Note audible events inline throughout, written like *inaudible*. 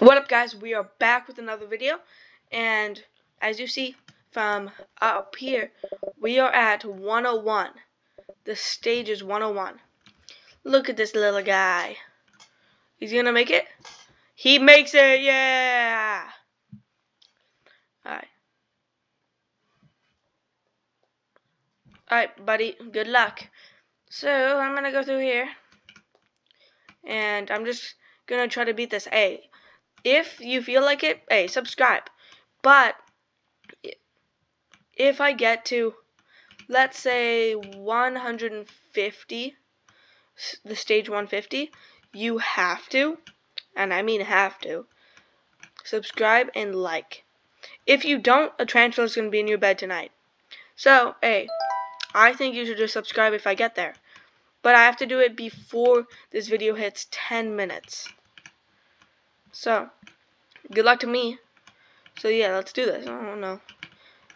What up guys, we are back with another video and as you see from up here we are at 101 the stage is 101 look at this little guy. He's gonna make it? He makes it yeah! Alright. Alright buddy good luck. So I'm gonna go through here and I'm just gonna try to beat this A if you feel like it, hey, subscribe. But if I get to, let's say 150, the stage 150, you have to, and I mean have to, subscribe and like. If you don't, a transfer is going to be in your bed tonight. So, hey, I think you should just subscribe if I get there. But I have to do it before this video hits 10 minutes. So, good luck to me. So yeah, let's do this. I don't know.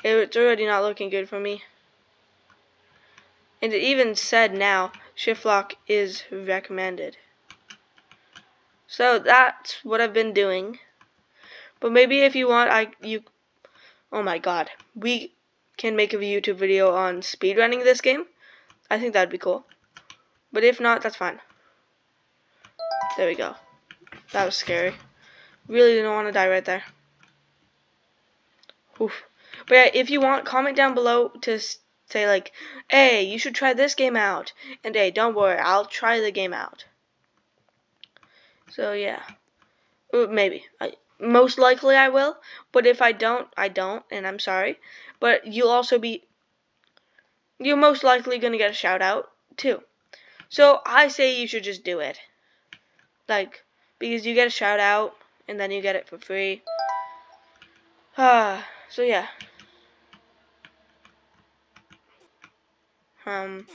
It's already not looking good for me. And it even said now, shift lock is recommended. So that's what I've been doing. But maybe if you want, I you, oh my god, we can make a YouTube video on speedrunning this game. I think that'd be cool. But if not, that's fine. There we go. That was scary. Really didn't want to die right there. Oof. But yeah, if you want, comment down below to say like, hey, you should try this game out. And hey, don't worry, I'll try the game out. So yeah. Maybe. I, most likely I will. But if I don't, I don't. And I'm sorry. But you'll also be... You're most likely going to get a shout out, too. So I say you should just do it. Like, because you get a shout out, and then you get it for free. Ah, so yeah. Um.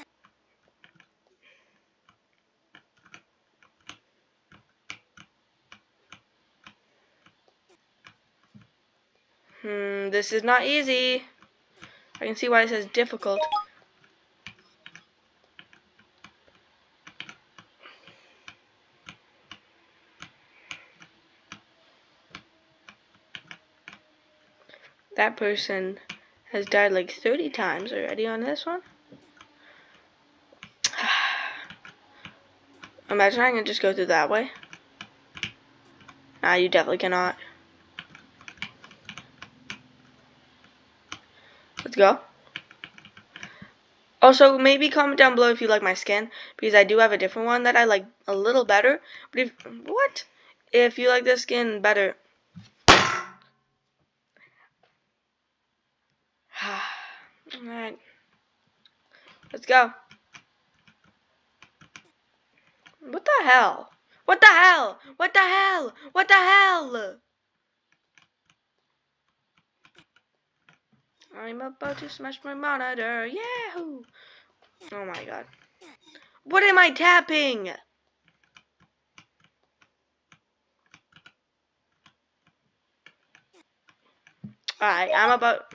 Hmm, this is not easy. I can see why it says difficult. That person has died like 30 times already on this one. *sighs* Imagine I can just go through that way. Nah, you definitely cannot. Let's go. Also, maybe comment down below if you like my skin, because I do have a different one that I like a little better. But if, what? If you like this skin better, Alright. Let's go. What the hell? What the hell? What the hell? What the hell? I'm about to smash my monitor. Yahoo! Oh my god. What am I tapping? Alright, I'm about...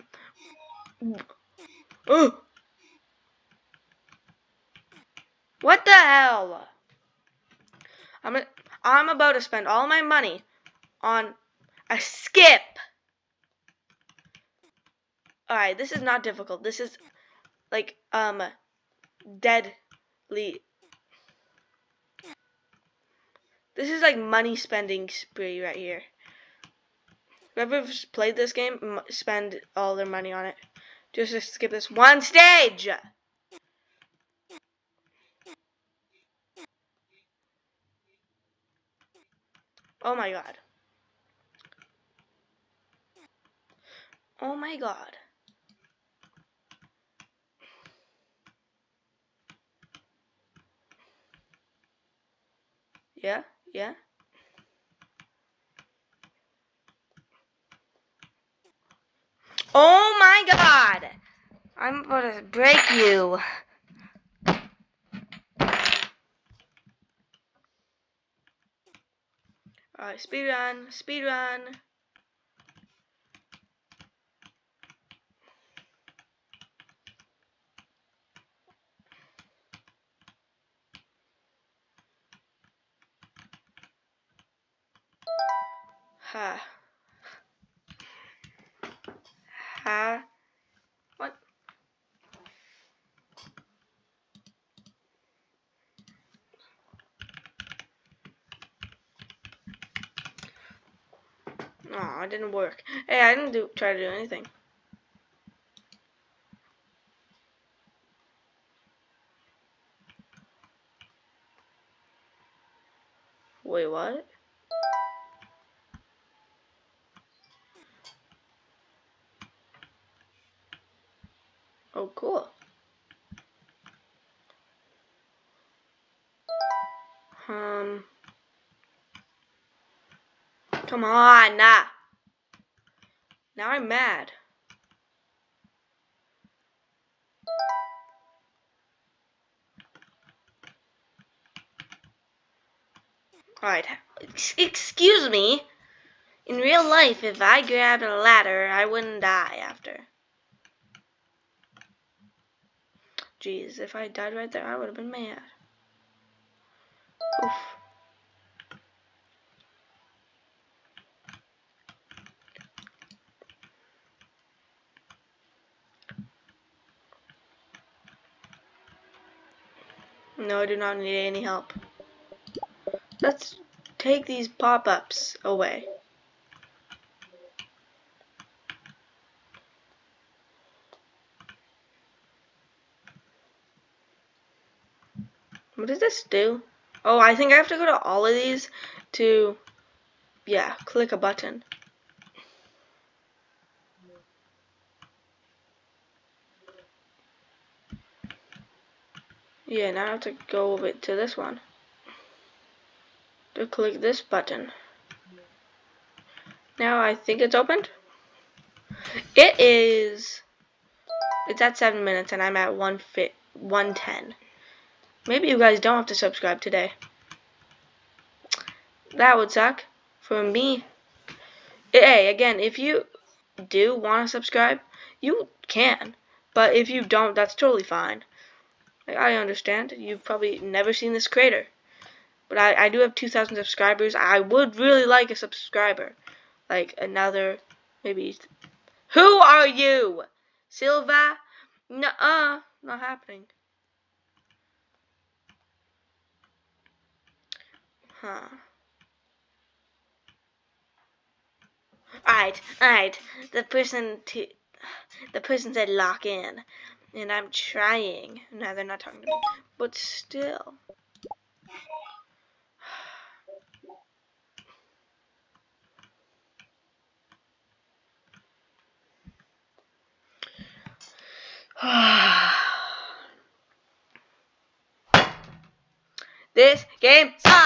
What the hell? I'm a, I'm about to spend all my money on a skip. Alright, this is not difficult. This is like um deadly. This is like money spending spree right here. Whoever's played this game spend all their money on it. Just to skip this one stage. Oh my god. Oh my god. Yeah, yeah. Oh my god! I'm gonna break you. Alright, speed run, speed run. Ha. Ha. What? Oh, it didn't work. Hey, I didn't do try to do anything. Wait, what? Oh, cool. Um. Come on, nah. Now I'm mad. Alright, excuse me. In real life, if I grabbed a ladder, I wouldn't die after. Jeez, if I died right there, I would have been mad. Oof. No, I do not need any help. Let's take these pop-ups away. What does this do? Oh, I think I have to go to all of these to, yeah, click a button. Yeah, now I have to go over to this one. To click this button. Now I think it's opened. It is. It's at seven minutes, and I'm at one fit one ten. Maybe you guys don't have to subscribe today. That would suck for me. Hey, again, if you do want to subscribe, you can. But if you don't, that's totally fine. I understand. You've probably never seen this creator. But I, I do have 2,000 subscribers. I would really like a subscriber. Like another, maybe. Who are you? Silva? Nuh-uh. Not happening. Huh. Alright, alright. The person to the person said lock in. And I'm trying. No, they're not talking to me. But still. *sighs* this game sucks.